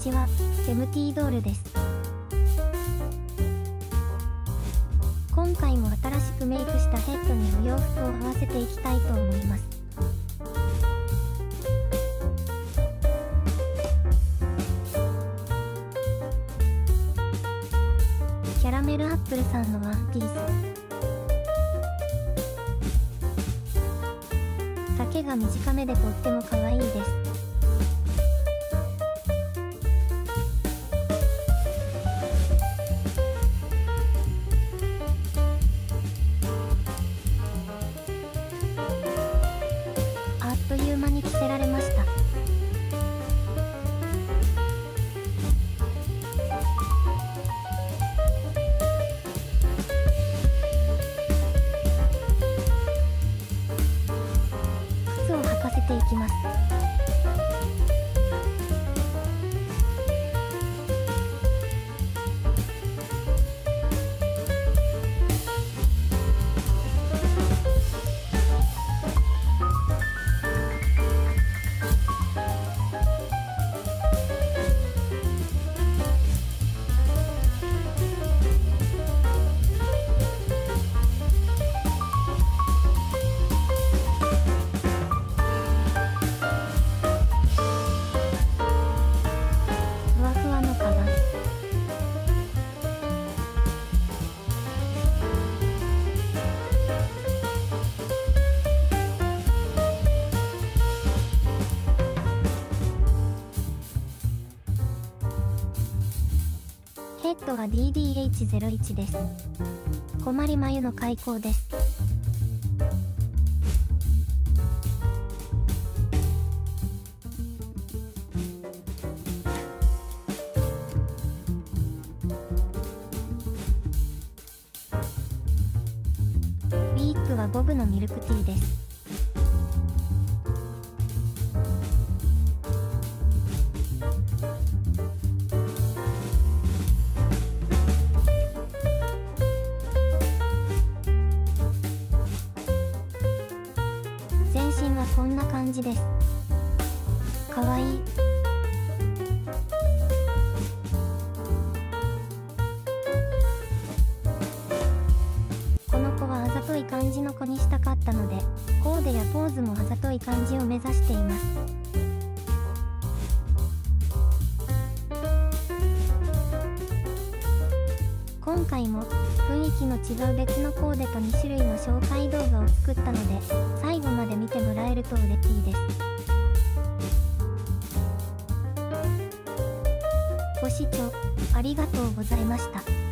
ちは、フェムティードールです。今回も新しくメイクしたヘッドにお洋服を合わせていきたいと思います。キャラメルアップルさんのワンピース。丈が短めでとっても可愛いです。ドは DDH01 です。困り眉の開口です。ウィークはボブのミルクティーです。こんな感じです。かわいい。この子はあざとい感じの子にしたかったのでコーデやポーズもあざとい感じを目指しています。今回も雰囲気の違う別のコーデと2種類の紹介動画を作ったので最後まで見てもらえると嬉しいですご視聴ありがとうございました。